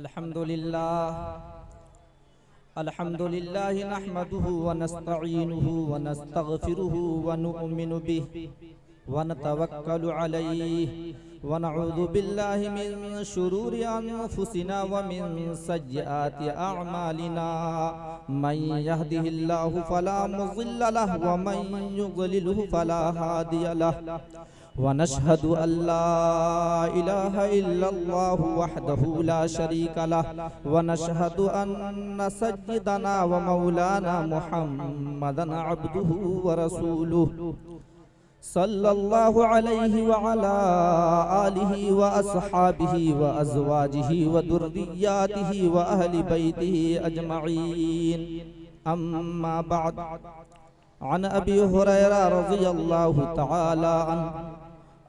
الحمد لله الحمد لله نحمده ونستعينه ونستغفره ونؤمن به ونتوكل عليه ونعوذ بالله من شرور أنفسنا ومن سيئات أعمالنا من يهده الله فلا مضل له ومن يضلله فلا هادي له. ونشهد أن لا إله إلا الله وحده لا شريك له، ونشهد أن سيدنا ومولانا محمدا عبده ورسوله. صلى الله عليه وعلى آله وأصحابه وأزواجه وذرياته وأهل بيته أجمعين. أما بعد، عن أبي هريرة رضي الله تعالى عنه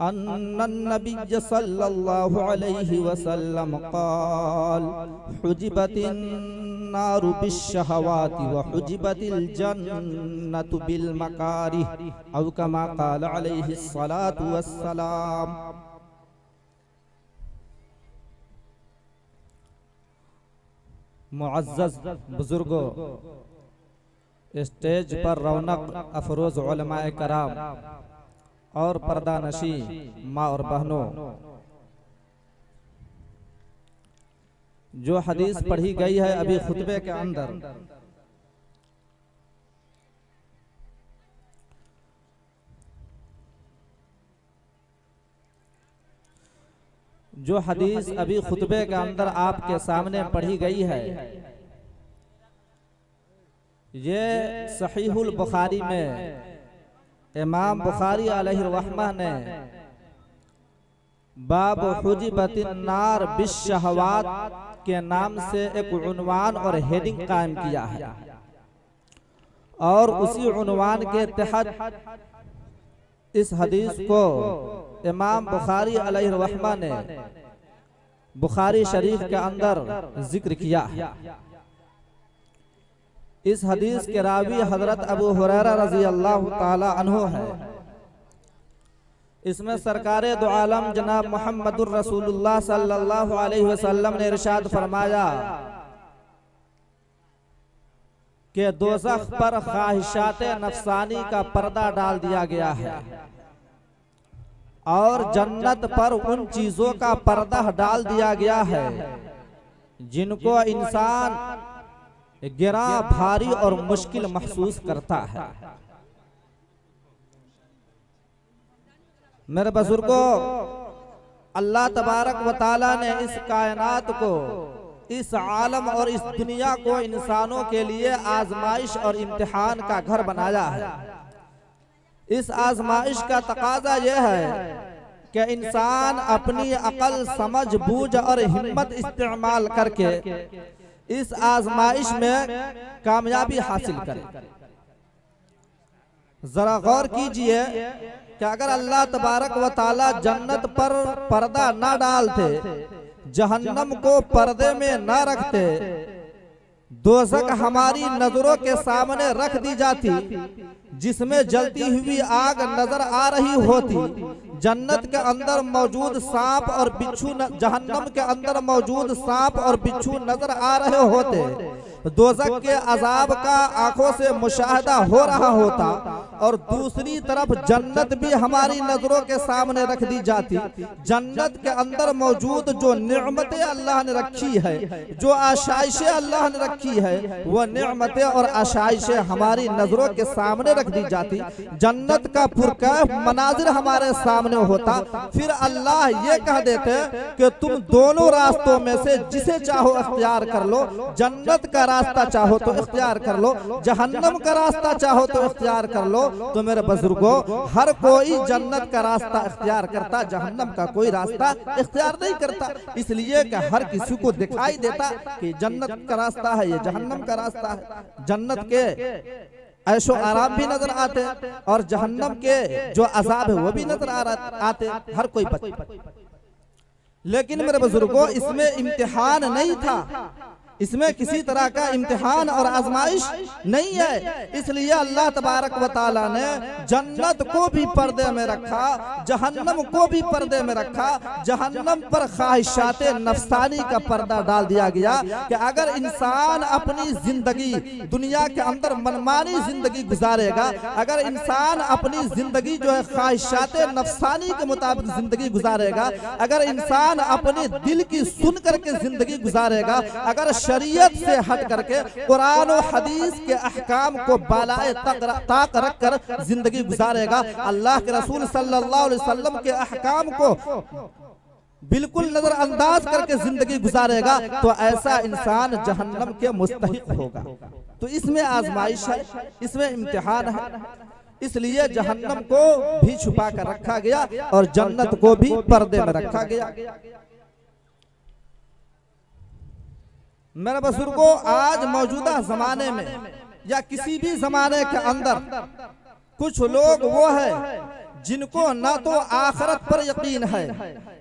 أن النبي صلى الله عليه وسلم قال حجبت النار بالشهوات وحجبت الجنة بالمكاره أو كما قال عليه الصلاة والسلام معزز بزرگوں اسٹیج پر رونق افروز علماء کرام اور پردہ نشی، ماں اور بہنوں۔ جو حدیث پڑھی گئی ہے ابھی خطبے کے اندر۔ جو حدیث ابھی خطبے کے اندر آپ کے سامنے پڑھی گئی ہے۔ یہ صحیح البخاری میں امام بخاری علیہ الرحمہ نے باب حجبت النار بالشہوات کے نام سے ایک عنوان اور ہیڈنگ قائم کیا ہے۔ اور اسی عنوان کے تحت اس حدیث کو امام بخاری علیہ الرحمہ نے بخاری شریف کے اندر ذکر کیا ہے۔ اس حدیث کے راوی حضرت ابو حریرہ رضی اللہ تعالی عنہ ہے۔ اس میں سرکار دو عالم جناب محمد الرسول اللہ صلی اللہ علیہ وسلم نے ارشاد فرمایا کہ دوزخ پر خواہشات نفسانی کا پردہ ڈال دیا گیا ہے۔ اور جنت پر ان چیزوں کا پردہ ڈال دیا گیا ہے۔ جن کو انسان گراں بھاری اور مشکل محسوس کرتا ہے۔ میرے بزرگوں اللہ تبارک و تعالی نے اس کائنات کو اس عالم اور اس دنیا کو انسانوں کے لیے آزمائش اور امتحان کا گھر بنایا ہے۔ اس آزمائش کا تقاضا یہ ہے کہ انسان اپنی عقل سمجھ بوجھ اور ہمت استعمال کر کے اس آزمائش میں کامیابی حاصل کرے ذرا غور کیجیے کہ اگر اللہ تبارک و تعالی جنت پر پردہ نہ ڈالتے، جہنم کو پردے میں نہ رکھتے دوزک ہماری نظروں کے سامنے رکھ دی جاتی جس میں جلتی ہوئی آگ نظر آ رہی ہوتی۔ جنت کے اندر موجود سانپ اور بچھو جہنم کے اندر موجود سانپ اور بچھو نظر آ رہے ہوتے۔ دوزک کے عذاب کا آنکھوں سے مشاہدہ ہو رہا ہوتا۔ اور دوسری طرف جنت بھی ہماری نظروں کے سامنے رکھ دی جاتی۔ جنت کے اندر موجود جو نعمتیں اللہ نے رکھی ہے، جو آشائشیں اللہ نے رکھی ہے، وہ نعمتیں اور آشائشیں ہماری نظروں کے سامنے رکھ دی جاتی۔ جنت کا پرکیف مناظر ہمارے سامنے ہوتا۔ پھر اللہ یہ کہہ دیتے کہ تم دونوں راستوں میں سے جسے چاہو اختیار کر لو۔ جنت کا راستہ چاہو تو اختیار کر لو، جہنم کا راستہ چاہو تو اختیار کر لو۔ تو میرے بزرگوں ہر کوئی جنت کا راستہ اختیار کرتا، جہنم کا کوئی راستہ اختیار نہیں کرتا۔ اس لیے کہ ہر کسی کو دکھائی دیتا کہ جنت کا راستہ ہے، یہ جہنم کا راستہ ہے۔ جنت کے عیش و آرام بھی نظر آتے اور جہنم کے جو عذاب ہے وہ بھی نظر آتے، ہر کوئی بچ لیکن میرے بزرگوں اس میں امتحان نہیں تھا۔ اس میں کسی طرح کا امتحان اور آزمائش نہیں ہے۔ اس لیے اللہ تبارک و تعالیٰ نے جنت کو بھی پردے میں رکھا، جہنم کو بھی پردے میں رکھا، جہنم پر خواہشات نفسانی کا پردہ ڈال دیا گیا کہ اگر انسان اپنی زندگی دنیا کے اندر منمانی زندگی گزارے گا، اگر انسان اپنی زندگی جو ہے خواہشات نفسانی کے مطابق زندگی گزارے گا، اگر انسان اپنی دل کی سن کر کے زندگی گزارے گا، اگر شریعت سے ہٹ کر کے قرآن و حدیث کے احکام کو بالائے طاق رکھ کر زندگی گزارے گا۔ اللہ کے رسول صلی اللہ علیہ وسلم کے احکام کو بالکل نظر انداز کر کے زندگی گزارے گا تو ایسا انسان جہنم کے مستحق ہوگا۔ تو اس میں آزمائش ہے اس میں امتحان ہے۔ اس لیے جہنم کو بھی چھپا کر رکھا گیا اور جنت کو بھی پردے میں رکھا گیا۔ میرے بزرگوں، آج موجودہ زمانے میں یا کسی بھی زمانے کے اندر کچھ لوگ وہ ہے جن کو نہ تو آخرت پر یقین ہے،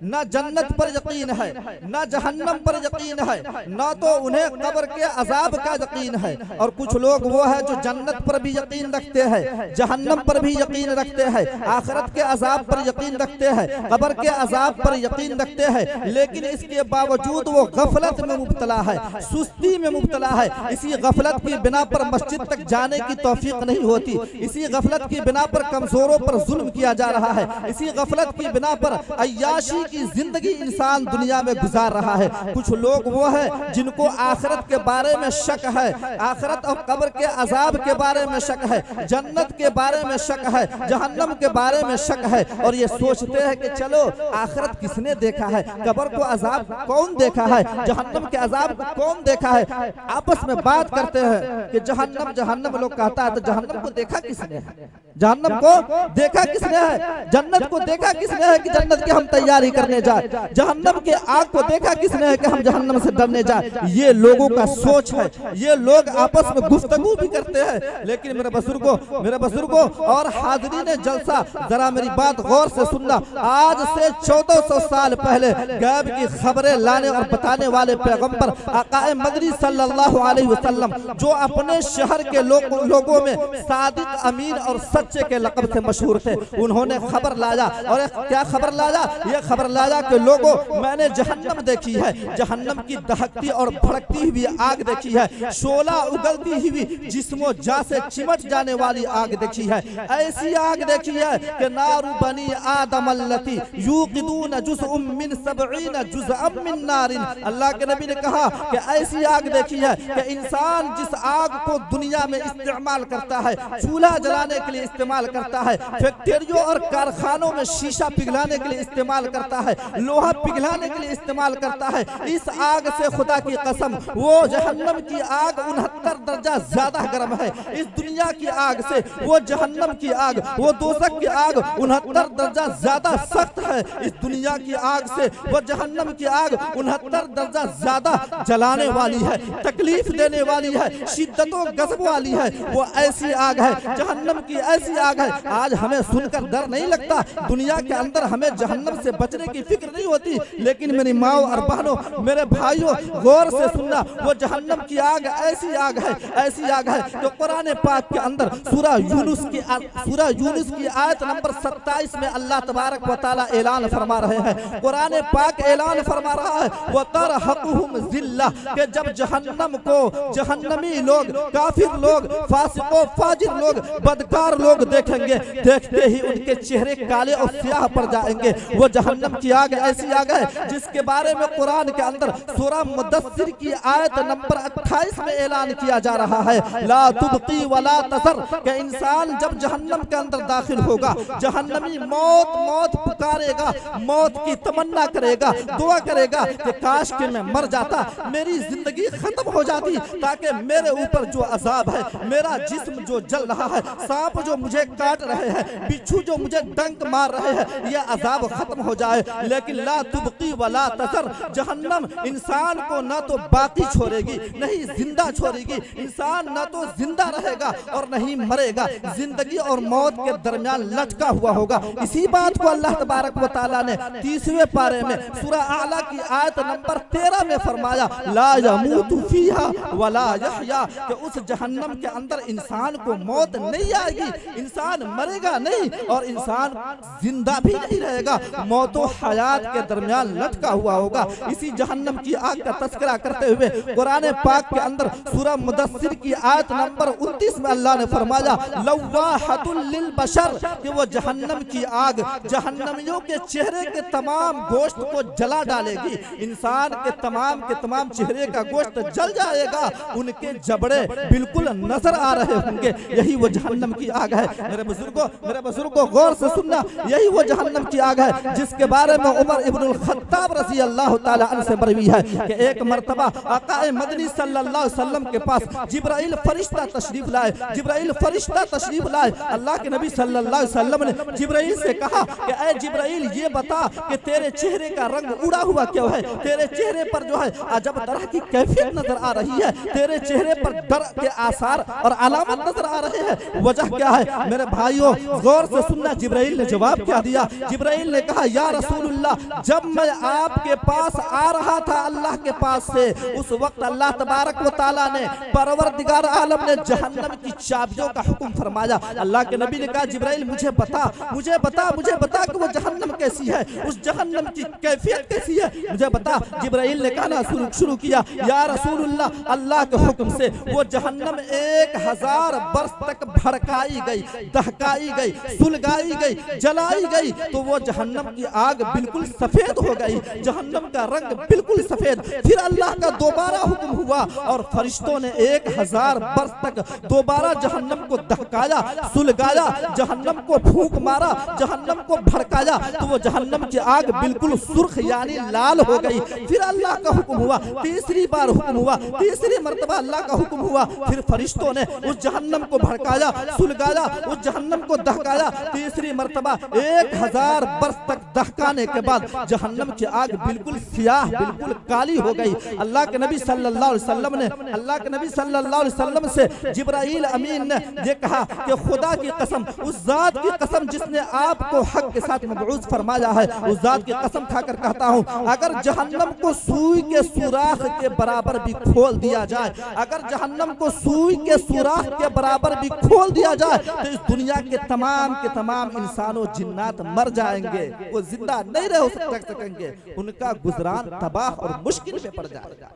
نہ جنت پر یقین ہے، نہ جہنم پر یقین ہے، نہ تو انہیں قبر کے عذاب کا یقین ہے۔ اور کچھ لوگ وہ ہے جو جنت پر بھی یقین رکھتے ہیں، جہنم پر بھی یقین رکھتے ہیں، آخرت کے عذاب پر یقین رکھتے ہیں، قبر کے عذاب پر یقین رکھتے ہیں۔ لیکن اس کے باوجود وہ غفلت میں مبتلا ہے، سستی میں مبتلا ہے۔ اسی غفلت کی بنا پر مسجد تک جانے کی توفیق نہیں ہوتی، اسی غفلت کی بنا پر کمزوروں پر ظلم کیا جا رہا ہے۔ اسی غفلت کی بنا پر عیاشی کی زندگی انسان دنیا میں گزار رہا ہے۔ کچھ لوگ وہ ہے جن کو آخرت کے بارے میں شک ہے۔ آخرت اور قبر کے عذاب کے بارے میں شک ہے۔ جنت کے بارے میں شک ہے۔ جہنم کے بارے میں شک ہے۔ اور یہ سوچتے ہیں کہ چلو، آخرت کس نے دیکھا ہے؟ قبر کو عذاب کون دیکھا ہے؟ جہنم کے عذاب کو کون دیکھا ہے؟ آپس میں بات کرتے ہیں کہ جہنم جہنم لوگ کہتا ہے تو جہنم کو دیکھا کس نے؟ ہے جہنم کو دیکھا کس نے؟ ہے، جنت کو دیکھا کس نے ہے کہ جنت کے ہم تیاری کرنے جائے جہنم کے آگ کو دیکھا کس نے ہے کہ ہم جہنم سے ڈرنے جائے یہ لوگوں کا سوچ ہے، یہ لوگ آپس میں گفتگو بھی کرتے ہیں۔ لیکن میرے بزرگوں میرے بزرگوں اور حاضرین جلسہ، ذرا میری بات غور سے سننا۔ آج سے چودہ سو سال پہلے غیب کی خبریں لانے اور بتانے والے پیغمبر آقا مدری صلی اللہ علیہ وسلم، جو اپنے شہر کے لوگوں میں صادق، امین اور سچے کے لقب سے مشہور تھے انہوں انہوں نے خبر لایا اور کیا خبر لایا؟ یہ خبر لایا کہ لوگوں، میں نے جہنم دیکھی ہے، جہنم کی دہکتی اور بھڑکتی ہوئی آگ دیکھی ہے شولہ اگلتی ہوئی جسم و جا سے چمٹ جانے والی آگ دیکھی ہے۔ ایسی آگ دیکھی ہے کہ نار بنی آدم اللتی یوقدون جزء من سبعین جزء من نار اللہ کے نبی نے کہا کہ ایسی آگ دیکھی ہے کہ انسان جس آگ کو دنیا میں استعمال کرتا ہے، چولہا جلانے کے لیے استعمال کرتا ہے، فیکٹریوں اور کارخانوں میں شیشہ پگلانے کے لیے استعمال کرتا ہے، لوہا پگلانے کے لیے استعمال کرتا ہے۔ اس آگ سے خدا کی قسم، وہ جہنم کی آگ انہتر درجہ زیادہ گرم ہے۔ اس دنیا کی آگ سے وہ جہنم کی آگ، وہ دوسک کی آگ انہتر درجہ زیادہ سخت ہے۔ اس دنیا کی آگ سے وہ جہنم کی آگ انہتر درجہ زیادہ جلانے والی ہے، تکلیف دینے والی ہے، شدت و گزب والی ہے۔ وہ ایسی آگ ہے، جہنم کی ایسی آگ ہے۔ آج ہمیں سن کر در نہیں لگتا۔ دنیا کے اندر ہمیں جہنم سے بچنے کی فکر نہیں ہوتی، لیکن میری ماں اور بہنوں، میرے بھائیوں، غور سے سننا، وہ جہنم کی آگ ایسی آگ ہے، ایسی آگ ہے جو قرآن پاک کے اندر سورہ یونس کی سورہ یونس کی آیت نمبر ستائیس میں اللہ تبارک و تعالی اعلان فرما رہے ہیں۔ قرآن پاک اعلان فرما رہا ہے، وَتَرْحَقُهُمْ ذِلَّةِ، کہ جب جہنم کو جہنمی لوگ، کافر لوگ فاسق و فاجر لوگ، بدکار لوگ دیکھیں گے، دیکھتے ہی ان کے چہرے کالے اور سیاہ پر جائیں گے۔ وہ جہنم کی آگ ایسی آگ ہے جس کے بارے میں قرآن کے اندر سورہ مدثر کی آیت نمبر اٹھائیس میں اعلان کیا جا رہا ہے۔ لا تبقی ولا تذر کہ انسان جب جہنم کے اندر داخل ہوگا جہنمی موت موت پکارے گا موت کی تمنا کرے گا دعا کرے گا کہ کاش کہ میں مر جاتا میری زندگی ختم ہو جاتی تاکہ میرے اوپر جو عذاب ہے میرا جسم جو جل رہا ہے سانپ جو مجھے کاٹ رہے ہیں بچھو جو مجھے ڈنک مار رہے ہیں، یہ عذاب ختم ہو جائے۔ لیکن لا تبقی ولا تذر، جہنم انسان کو نہ تو باقی چھوڑے گی، نہیں زندہ چھوڑے گی۔ انسان نہ تو زندہ رہے گا اور نہیں مرے گا۔ زندگی اور موت کے درمیان لٹکا ہوا ہوگا۔ اسی بات کو اللہ تبارک و تعالیٰ نے تیسویں پارے میں سورہ اعلیٰ کی آیت نمبر تیرہ میں فرمایا، لا یموت فیہا ولا یحیا کہ اس جہنم کے اندر انسان کو موت نہیں آئے گی۔ انسان مرے گا نہیں اور انسان زندہ بھی نہیں رہے گا، موت و حیات کے درمیان لٹکا ہوا ہوگا۔ اسی جہنم کی آگ کا تذکرہ کرتے ہوئے قرآن پاک کے اندر سورہ مدثر کی آیت نمبر انتیس میں اللہ نے فرمایا لواحت للبشر، کہ وہ جہنم کی آگ جہنمیوں کے چہرے کے تمام گوشت کو جلا ڈالے گی۔ انسان کے تمام کے تمام چہرے کا گوشت جل جائے گا، ان کے جبڑے بالکل نظر آ رہے ہوں گے۔ یہی وہ جہنم کی آگ ہے۔ میرے بزرگوں میرے بزرگوں غور سے سننا، یہی وہ جہنم کی آگ ہے جس کے بارے میں عمر ابن الخطاب رضی اللہ تعالی عنہ سے بروی ہے کہ ایک مرتبہ آقا مدنی صلی اللہ علیہ وسلم کے پاس جبرائیل فرشتہ تشریف لائے، جبرائیل فرشتہ تشریف لائے۔ اللہ کے نبی صلی اللہ علیہ وسلم نے جبرائیل سے کہا کہ اے جبرائیل یہ بتا کہ تیرے چہرے کا رنگ اڑا ہوا کیوں ہے؟ تیرے چہرے پر جو ہے عجب طرح کی کیفیت نظر آ رہی ہے۔ تیرے چہرے پر ڈر کے آثار اور علامت نظر آ رہے ہیں۔ وجہ کیا ہے؟ میرے بھائیوں، غور سے سننا جبرائیل نے جواب کیا دیا۔ جبرائیل نے کہا، یا رسول اللہ جب میں آپ کے پاس آ رہا تھا اللہ کے پاس سے، اس وقت اللہ تبارک و تعالیٰ نے پروردگار عالم نے جہنم کی چابیوں کا حکم فرمایا۔ اللہ کے نبی نے کہا، جبرائیل، مجھے بتا مجھے بتا مجھے بتا کہ وہ جہنم کیسی ہے، اس جہنم کی کیفیت کیسی ہے۔ مجھے بتا۔ جبرائیل نے کہنا شروع کیا۔ یا رسول اللہ اللہ کے حکم سے وہ جہنم ایک ہزار برس تک بھڑکائی گئی، دہکائی گئی سلگ سلگائی گئی، جلائی گئی، تو وہ جہنم کی آگ بالکل سفید ہو گئی، جہنم کا رنگ بالکل سفید۔ پھر اللہ کا دوبارہ حکم ہوا اور فرشتوں نے ایک ہزار برس تک دوبارہ جہنم کو دہکایا، سلگایا، جہنم کو پھونک مارا، جہنم کو بھڑکایا، تو وہ جہنم کی آگ بالکل سرخ یعنی لال ہو گئی۔ پھر اللہ کا حکم ہوا، تیسری بار حکم ہوا، تیسری مرتبہ اللہ کا حکم ہوا۔ پھر فرشتوں نے اس جہنم کو بھڑکایا، سلگایا، اس جہنم کو دہکایا تیسری مرتبہ ایک ہزار برس تک دہکانے کے بعد جہنم کی آگ بالکل سیاہ، بالکل کالی ہو گئی۔ اللہ کے نبی صلی اللہ علیہ وسلم نے، اللہ کے نبی صلی اللہ علیہ وسلم سے جبرائیل امین نے یہ کہا کہ خدا کی قسم، اس ذات کی قسم جس نے آپ کو حق کے ساتھ مبعوث فرمایا ہے، اس ذات کی قسم کھا کر کہتا ہوں، اگر جہنم کو سوئی کے سوراخ کے برابر بھی کھول دیا جائے، اگر جہنم کو سوئی کے سوراخ کے برابر بھی کھول دیا جائے، تو اس دنیا کے تمام کے تمام انسان و جنات مر جائیں گے، وہ زندہ نہیں رہ سکیں گے۔ ان کا گزران تباہ اور مشکل میں پڑ جائے۔ گا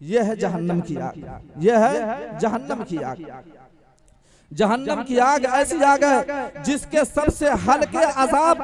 یہ ہے جہنم کی آگ۔ یہ ہے جہنم کی آگ۔ جہنم کی آگ ایسی آگ ہے جس کے سب سے ہلکے عذاب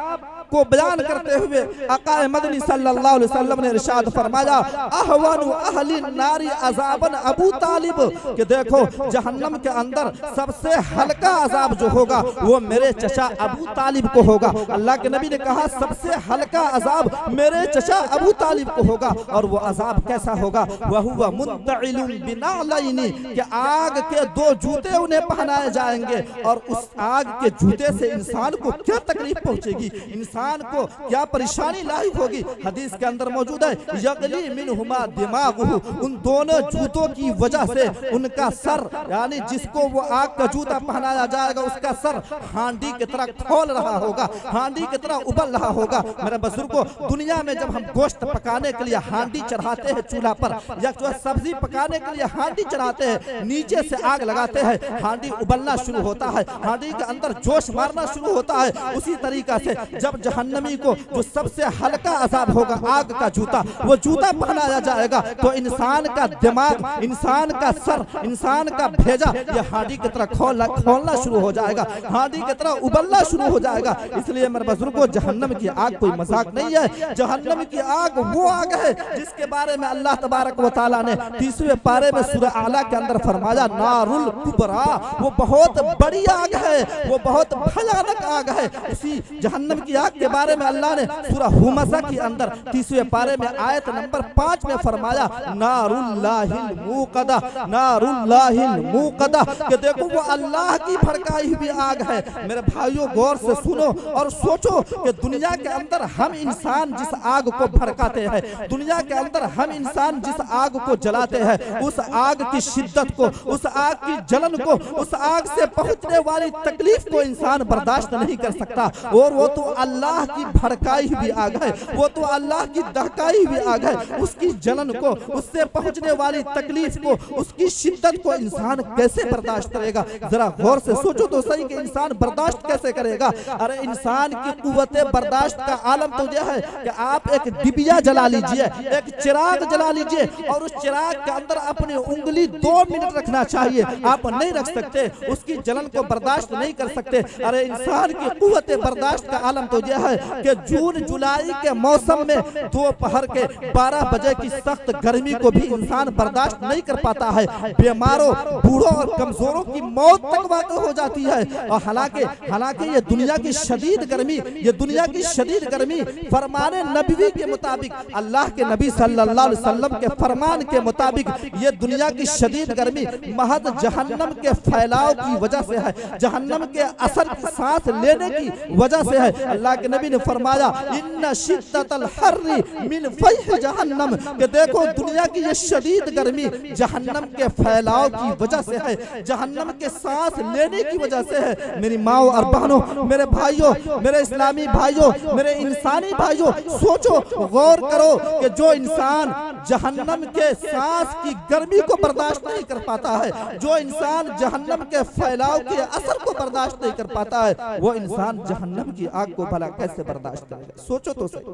کو بیان کرتے ہوئے آقا مدنی صلی اللہ علیہ وسلم نے ارشاد فرمایا احوان اہل ناری عذابن ابو طالب کہ دیکھو جہنم کے اندر سب سے ہلکا عذاب جو ہوگا وہ میرے چچا ابو طالب کو ہوگا۔ اللہ کے نبی نے کہا سب سے ہلکا عذاب میرے چچا ابو طالب کو ہوگا اور وہ عذاب کیسا ہوگا؟ وہو منتعل بنعلینی کہ آگ کے دو جوتے انہیں پہنائے جائیں گے اور اس آگ کے جوتے سے انسان کو کیا تکلیف پہنچے گی؟ انسان کو کیا پریشانی لاحق ہوگی؟ حدیث کے اندر موجود ہے، یغلی منہما دماغہ ان دونوں جوتوں کی وجہ سے ان کا سر یعنی جس کو وہ آگ کا جوتا پہنایا جائے گا، اس کا سر ہانڈی کی طرح کھول رہا ہوگا، ہانڈی کی طرح ابل رہا ہوگا۔ میرے بزرگوں دنیا میں جب ہم گوشت پکانے کے لیے ہانڈی چڑھاتے ہیں چولہا پر، یا جو سبزی پکانے کے لیے ہانڈی چڑھاتے ہیں، نیچے سے آگ لگاتے ہیں، ہانڈی ابلنا شروع ہوتا ہے۔ ہانڈی کے اندر جوش مارنا شروع ہوتا ہے۔ اسی طریقہ سے جب جہنمی کو جو سب سے ہلکا عذاب ہوگا، آگ کا جوتا، وہ جوتا پہنایا جائے گا، تو انسان کا دماغ، انسان کا سر، انسان کا بھیجا، یہ ہانڈی کی طرح کھولنا شروع ہو جائے گا۔ ہانڈی کی طرح ابلنا شروع ہو جائے گا۔ اس لیے میرے بزرگوں جہنم کی آگ کوئی مذاق نہیں ہے۔ جہنم کی آگ وہ آگ ہے جس کے بارے میں اللہ تبارک و تعالیٰ نے تیسویں پارے میں سورہ اعلیٰ کے اندر فرمایا نار القبرا وہ بہت بہت بڑی آگ ہے، وہ بہت بھیانک آگ ہے۔ اسی جہنم کی آگ کے بارے میں اللہ نے سورہ حمزہ کی اندر تیسویں پارے میں آیت نمبر پانچ میں فرمایا نار اللہ الموقدہ نار اللہ الموقدہ۔ کہ دیکھو، وہ اللہ کی بھڑکائی ہوئی آگ ہے۔ میرے بھائیوں غور سے سنو اور سوچو کہ دنیا کے اندر ہم انسان جس آگ کو بھڑکاتے ہیں، دنیا کے اندر ہم انسان جس آگ کو جلاتے ہیں، اس آگ کی شدت کو، اس آگ کی جلن کو، اس آگ سے پہنچنے والی تکلیف کو انسان برداشت نہیں کر سکتا۔ اور وہ تو اللہ کی بھڑکائی بھی آگ ہے وہ تو اللہ کی دہکائی بھی آگ ہے اس کی جلن کو، اس سے پہنچنے والی تکلیف کو، اس کی شدت کو انسان کیسے برداشت کرے گا؟ ذرا غور سے سوچو تو صحیح کہ انسان برداشت کیسے کرے گا۔ ارے، انسان کی قوت برداشت کا عالم تو یہ ہے کہ آپ ایک ڈبیا جلا لیجیے، ایک چراغ جلا لیجیے اور اس چراغ کے اندر اپنی انگلی دو منٹ رکھنا چاہیے۔ آپ نہیں رکھ سکتے اس کی جلن کو برداشت نہیں کر سکتے۔ ارے، انسان کی قوت برداشت کا عالم تو یہ ہے کہ جون جولائی کے موسم میں دو پہر کے بارہ بجے کی سخت گرمی کو بھی انسان برداشت نہیں کر پاتا ہے۔ بیماروں، بوڑھوں اور کمزوروں کی موت تک واقع ہو جاتی ہے۔ اور حالانکہ حالانکہ یہ دنیا کی شدید گرمی، یہ دنیا کی شدید گرمی فرمان نبوی کے مطابق، اللہ کے نبی صلی اللہ علیہ وسلم کے فرمان کے مطابق یہ دنیا کی شدید گرمی محض جہنم کے پھیلاؤ کی وجہ سے ہے۔ جہنم کے اثر کی سانس لینے کی وجہ سے ہے۔ اللہ کے نبی نے فرمایا ان شدت الحر من فیح جہنم کہ دیکھو دنیا کی یہ شدید گرمی جہنم کے پھیلاؤ کی وجہ سے ہے۔ جہنم کے سانس لینے کی وجہ سے ہے۔ میری ماں اور بہنوں میرے بھائیوں میرے اسلامی بھائیوں میرے انسانی بھائیوں سوچو غور کرو کہ جو انسان جہنم کے سانس کی گرمی کو برداشت نہیں کر پاتا ہے جو انسان جہنم کے پھیلاؤ کے اثر کو برداشت نہیں کر پاتا ہے۔ وہ انسان جہنم کی آگ کو بھلا کیسے برداشت کرے گا؟ سوچو تو صحیح۔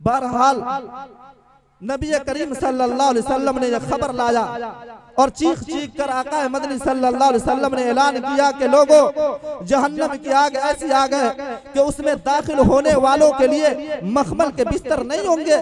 بہرحال نبی کریم صلی اللہ علیہ وسلم نے یہ خبر لایا اور چیخ چیخ کر آقا مدنی صلی اللہ علیہ وسلم نے اعلان کیا کہ لوگوں جہنم کی آگ ایسی آگ ہے کہ اس میں داخل ہونے والوں کے لیے مخمل کے بستر نہیں ہوں گے،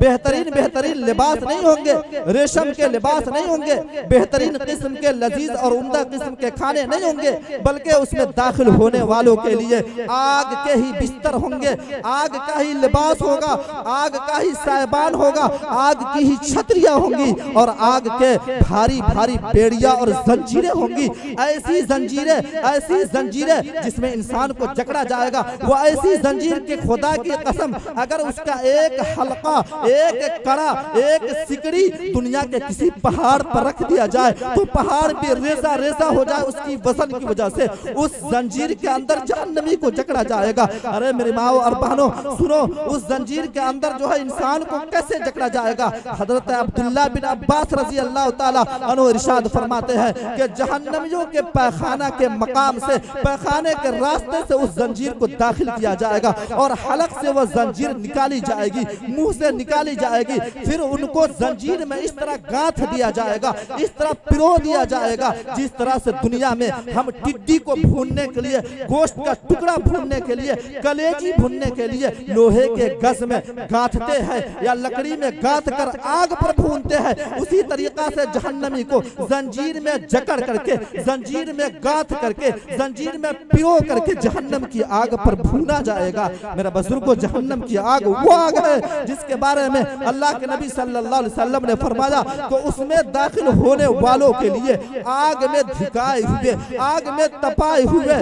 بہترین بہترین لباس نہیں ہوں گے، ریشم کے لباس نہیں ہوں گے، بہترین قسم کے لذیذ اور عمدہ قسم کے کھانے نہیں ہوں گے، بلکہ اس میں داخل ہونے والوں کے لیے آگ کے ہی بستر ہوں گے، آگ کا ہی لباس ہوگا، آگ کا ہی سائبان ہوگا آگ کی ہی چھتریاں ہوں گی اور آگ کے بھاری بھاری بھاری اور زنجیریں ہوں گی۔ ایسی زنجیریں ایسی زنجیریں جس میں انسان کو جکڑا جائے گا۔ وہ ایسی زنجیر کے خدا کی قسم، اگر اس کا ایک حلقہ، ایک کڑا، ایک سکڑی دنیا کے کسی پہاڑ پر رکھ دیا جائے، تو پہاڑ بھی ریزہ ریزہ ہو جائے اس کی وزن کی وجہ سے۔ اس زنجیر کے اندر جہنمی کو جکڑا جائے گا۔ ارے میری ماں اور بہنوں، سنو، اس زنجیر کے اندر جو ہے انسان کو کیسے جکڑا جائے گا؟ حضرت عبداللہ بن عباس رضی اللہ تعالیٰ انو ارشاد فرماتے ہیں کہ جہنمیوں کے پیخانہ کے مقام سے، پیخانے کے راستے سے اس زنجیر کو داخل کیا جائے گا اور حلق سے وہ زنجیر نکالی جائے گی، منہ سے نکالی جائے گی، پھر ان کو زنجیر میں اس طرح گاتھ دیا جائے گا، اس طرح پرو دیا جائے گا، جس طرح سے دنیا میں ہم ٹڈی کو بھوننے کے لیے، گوشت کا ٹکڑا بھوننے کے لیے، کلیجی بھوننے کے لیے لوہے کے گز میں گاتھتے ہیں یا لکڑی میں گاتھ کر آگ پر بھونتے ہیں۔ اسی طریقہ سے جہنم آدمی کو زنجیر میں جکڑ کر کے، زنجیر میں گاتھ کر کے، زنجیر میں پیو کر کے جہنم کی آگ پر بھونا جائے گا۔ میرا بزرگ کو جہنم کی آگ وہ آگ ہے جس کے بارے میں اللہ کے نبی صلی اللہ علیہ وسلم نے فرمایا تو اس میں داخل ہونے والوں کے لیے آگ میں دھکائے ہوئے، آگ میں تپائے ہوئے،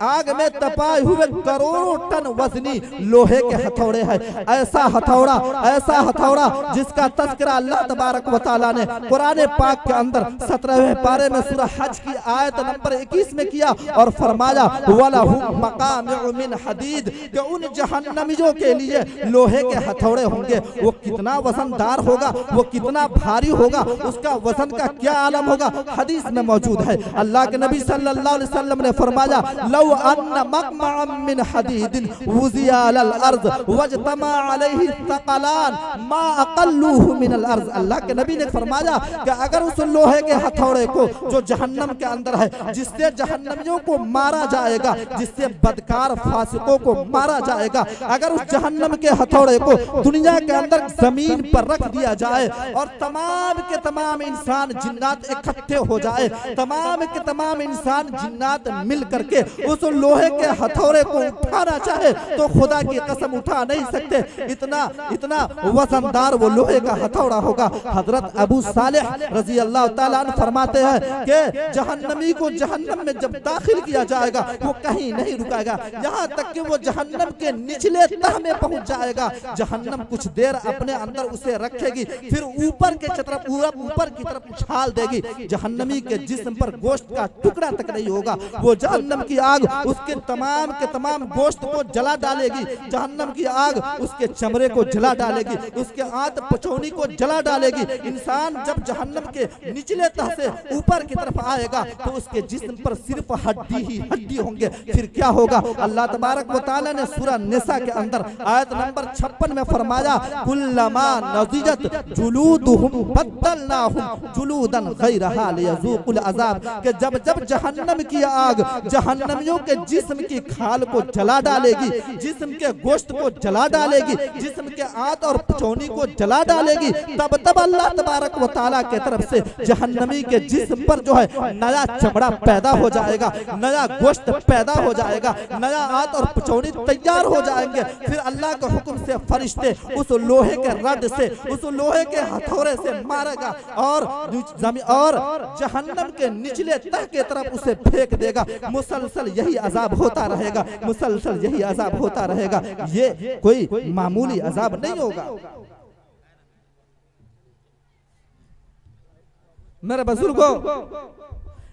آگ میں تپائے ہوئے کروڑوں ٹن وزنی لوہے کے ہتھوڑے ہیں۔ ایسا ہتھوڑا ایسا ہتھوڑا دورہ جس کا تذکرہ اللہ تبارک و تعالیٰ نے قرآن پاک کے اندر سترہویں پارے میں سورہ حج کی آیت نمبر اکیس میں کیا اور فرمایا وَلَهُمْ مَقَامِعُ مِنْ حَدِيد، کہ ان جہنمیوں کے لیے لوہے کے ہتھوڑے ہوں گے۔ وہ کتنا وزندار ہوگا، وہ کتنا بھاری ہوگا، اس کا وزن کا کیا عالم ہوگا؟ حدیث میں موجود ہے۔ اللہ کے نبی صلی اللہ علیہ وسلم نے فرمایا، لو ان مقمعا من حدید وزی علی الارض وجتمع علیہ الثقلان ما اقلوہ من الارض اللہ کے نبی نے فرمایا کہ اگر اس لوہے کے ہتھوڑے کو جو جہنم کے اندر ہے، جس سے جہنمیوں کو مارا جائے گا، جس سے بدکار فاسقوں کو مارا جائے گا، اگر اس جہنم کے ہتھوڑے کو دنیا کے اندر زمین پر رکھ دیا جائے اور تمام کے تمام انسان جنات اکٹھے ہو جائے، تمام کے تمام انسان جنات مل کر کے اس لوہے کے ہتھوڑے کو اٹھانا چاہے، تو خدا کی قسم اٹھا نہیں سکتے۔ اتنا اتنا وزن وزندار وہ لوہے کا ہتھوڑا ہوگا۔ حضرت ابو صالح رضی اللہ تعالیٰ عنہ فرماتے ہیں کہ جہنمی کو جہنم میں جب داخل کیا جائے گا، وہ کہیں نہیں رکائے گا۔ یہاں تک کہ وہ جہنم کے نچلے تہ میں پہنچ جائے گا۔ جہنم کچھ دیر اپنے اندر اسے رکھے گی، پھر اوپر کے طرف اوپر کی طرف اچھال دے گی۔ جہنمی کے جسم پر گوشت کا ٹکڑا تک نہیں ہوگا۔ وہ جہنم کی آگ اس کے تمام کے تمام گوشت کو جلا ڈالے گی۔ جہنم کی آگ اس کے چمرے کو جلا ڈالے گی۔ اس کے کے آت پچونی کو جلا ڈالے گی۔ انسان جب جہنم کے نچلے تہ سے اوپر کی طرف آئے گا تو اس کے جسم پر صرف ہڈی ہی ہڈی ہوں گے۔ پھر کیا ہوگا؟ اللہ تبارک و تعالی نے سورہ نساء کے اندر آیت نمبر چھپن میں فرمایا، کلما نضجت جلودہم بدلناہم جلودا غیرہا لیذوق العذاب۔ کہ جب جب جہنم کی آگ جہنمیوں کے جسم کی کھال کو جلا ڈالے گی، جسم کے گوشت کو جلا ڈالے گی، جسم کے آت اور پچونی کو جلا ڈالے گی، تب تب اللہ تبارک و تعالیٰ کے طرف سے جہنمی کے جسم پر جو ہے نیا چمڑا پیدا ہو جائے گا، نیا گوشت پیدا ہو جائے گا، نیا آت اور پچونی تیار ہو جائیں گے۔ پھر اللہ کے حکم سے فرشتے اس لوہے کے رد سے، اس لوہے کے ہتھورے سے مارے گا اور اور جہنم کے نچلے تہ کے طرف اسے پھینک دے گا۔ مسلسل یہی عذاب ہوتا رہے گا، مسلسل یہی عذاب ہوتا رہے گا۔ یہ کوئی معمولی عذاب نہیں ہوگا۔ میرے بزرگوں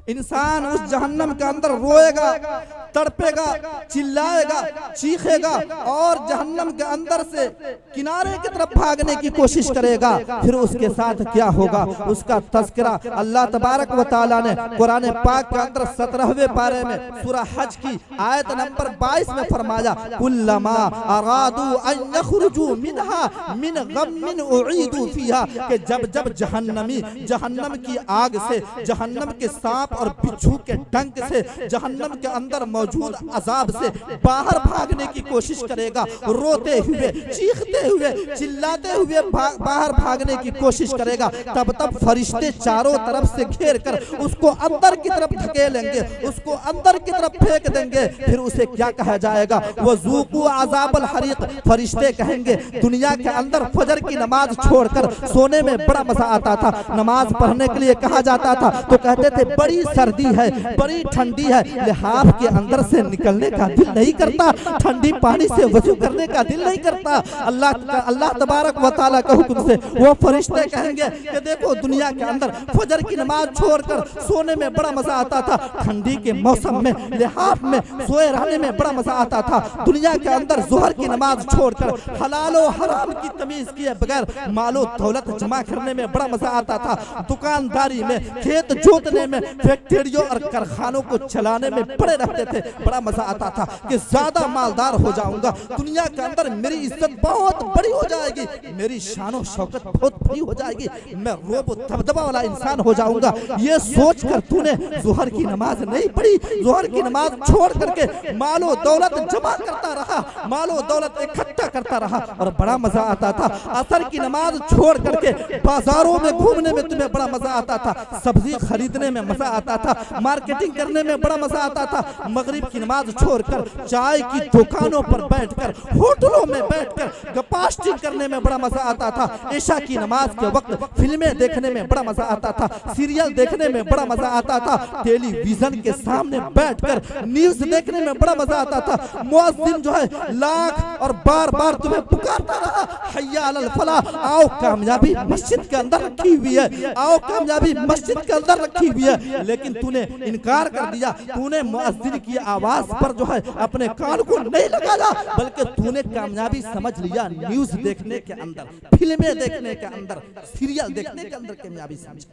انسان اس جہنم کے اندر روئے گا تڑپے گا چلائے گا چیخے گا اور جہنم کے اندر سے کنارے کی طرف بھاگنے کی کوشش کرے گا پھر اس کے ساتھ کیا ہوگا؟ اس کا تذکرہ اللہ تبارک و تعالیٰ نے قرآن پاک کے اندر سترہوے پارے میں سورہ حج کی آیت نمبر بائیس میں فرمایا کلما ارادو ان یخرجو منہا من غم من اعیدو فیہا کہ جب جب جہنمی جہنم کی آگ سے جہنم کے سانپ اور بچھو کے ڈنک سے جہنم کے اندر موجود عذاب سے باہر بھاگنے کی کوشش کرے گا، روتے ہوئے، چیختے ہوئے، چلاتے ہوئے باہر بھاگنے کی کوشش کرے گا۔ تب تب فرشتے چاروں طرف سے گھیر کر اس کو اندر کی طرف دھکے لیں گے، اس کو اندر کی طرف پھینک دیں گے۔ پھر اسے کیا کہا جائے گا؟ وَذُوقُوا عَذَابَ الْحَرِيقِ فرشتے کہیں گے، دنیا کے اندر فجر کی نماز چھوڑ کر سونے میں بڑا مزہ آتا تھا۔ نماز پڑھنے کے لیے کہا جاتا تھا۔ تو کہتے تھے، بڑی سردی ہے، بڑی ٹھنڈی ہے۔ لحاف کے اندر سے نکلنے کا دل نہیں کرتا، ٹھنڈی پانی سے وضو کرنے کا دل نہیں کرتا۔ اللہ اللہ تبارک و تعالیٰ کا حکم سے وہ فرشتے کہیں گے کہ دیکھو دنیا کے اندر فجر کی نماز چھوڑ کر سونے میں بڑا مزہ آتا تھا، ٹھنڈی کے موسم میں، لحاف میں، سوئے رہنے میں بڑا مزہ آتا تھا۔ دنیا کے اندر ظہر کی نماز چھوڑ کر حلال و حرام کی تمیز کیے بغیر مال و دولت جمع کرنے میں بڑا مزہ آتا تھا۔ دکانداری میں، کھیت جوتنے میں فیکٹریوں اور کارخانوں کو چلانے میں پڑے رہتے تھے۔ بڑا مزہ آتا تھا کہ زیادہ مالدار ہو جاؤں گا۔ دنیا کے اندر میری عزت بہت بڑی ہو جائے گی۔ میری شان و شوکت بہت بڑی ہو جائے گی۔ میں روب و دبدبہ والا انسان ہو جاؤں گا۔ یہ سوچ کر تو نے ظہر کی نماز نہیں پڑھی۔ ظہر کی نماز چھوڑ کر کے مال و دولت جمع کرتا رہا۔ مال و دولت اکھٹا کرتا رہا اور بڑا مزہ آتا تھا۔ اثر کی نماز چھوڑ کر کے بازاروں میں گھومنے میں تمہیں بڑا مزہ آتا تھا۔ سبزی خریدنے میں مزہ آتا آتا تھا مارکیٹنگ کرنے میں بڑا مزہ آتا تھا۔ مغرب کی نماز چھوڑ کر، چائے کی دکانوں پر بیٹھ کر، ہوٹلوں میں بیٹھ کر گپاسٹنگ کرنے میں بڑا مزہ آتا تھا۔ عشاء کی نماز کے وقت فلمیں دیکھنے میں بڑا مزہ آتا تھا۔ سیریل دیکھنے میں بڑا مزہ آتا تھا۔ ٹیلی ویژن کے سامنے بیٹھ کر، نیوز دیکھنے میں بڑا مزہ آتا تھا۔ مؤذن جو ہے، لاکھ اور بار بار تمہیں پکارتا رہا۔ حیاء الفلاح، آؤ کامیابی مسجد کے اندر رکھی ہوئی ہے۔ آؤ کامیابی مسجد کے اندر رکھی ہوئی ہے۔ لیکن تو نے انکار کر دیا تو نے مؤذن کی آواز پر جو ہے اپنے کان کو نہیں لگایا، بلکہ تو نے کامیابی سمجھ لیا نیوز دیکھنے کے اندر، فلمیں دیکھنے کے اندر، سیریل دیکھنے کے اندر کامیابی سمجھ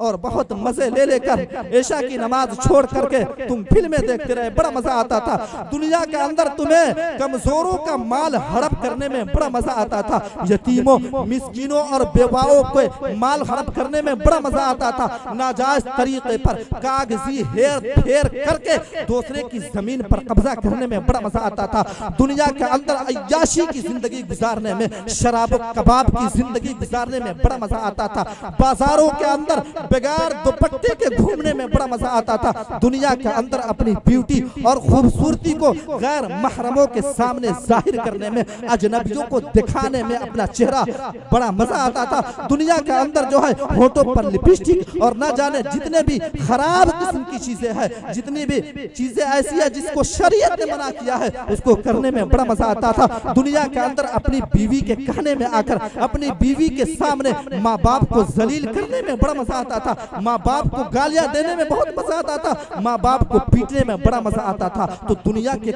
اور بہت مزے لے لے کر عشاء کی نماز چھوڑ کر کے تم فلمیں دیکھتے رہے، بڑا مزہ آتا تھا۔ دنیا کے اندر تمہیں کمزوروں کا مال ہڑپ کرنے میں بڑا مزہ آتا تھا۔ یتیموں، مسکینوں اور بیواؤں کو مال ہڑپ کرنے میں بڑا مزہ آتا تھا۔ ناجائز طریقے پر کاغذی ہیر پھیر کر کے دوسرے کی زمین پر قبضہ کرنے میں بڑا مزہ آتا تھا۔ دنیا کے اندر عیاشی کی زندگی گزارنے میں، شراب و کباب کی زندگی گزارنے میں بڑا مزہ آتا تھا۔ بازاروں کے اندر بغیر دوپٹے کے گھومنے میں بڑا مزہ آتا تھا۔ دنیا کے اندر اپنی بیوٹی اور خوبصورتی کو غیر محرموں کے سامنے ظاہر کرنے میں، اجنبیوں کو دکھانے میں اپنا چہرہ بڑا مزہ آتا تھا۔ دنیا کے اندر جو ہے ہوٹوں پر لپسٹک اور نہ جانے جتنے بھی خراب قسم کی چیزیں ہیں، جتنی بھی چیزیں ایسی ہیں جس کو شریعت نے منع کیا ہے، اس کو کرنے میں بڑا مزہ آتا تھا۔ دنیا کے اندر اپنی بیوی کے کہنے میں آ کر، اپنی بیوی کے سامنے ماں باپ کو ذلیل کرنے میں بڑا مزہ آتا تھا۔ ماں باپ کو گالیاں دینے میں بہت مزہ آتا تھا۔ ماں باپ کو پیٹنے میں بڑا مزہ آتا تھا۔ تو دنیا کے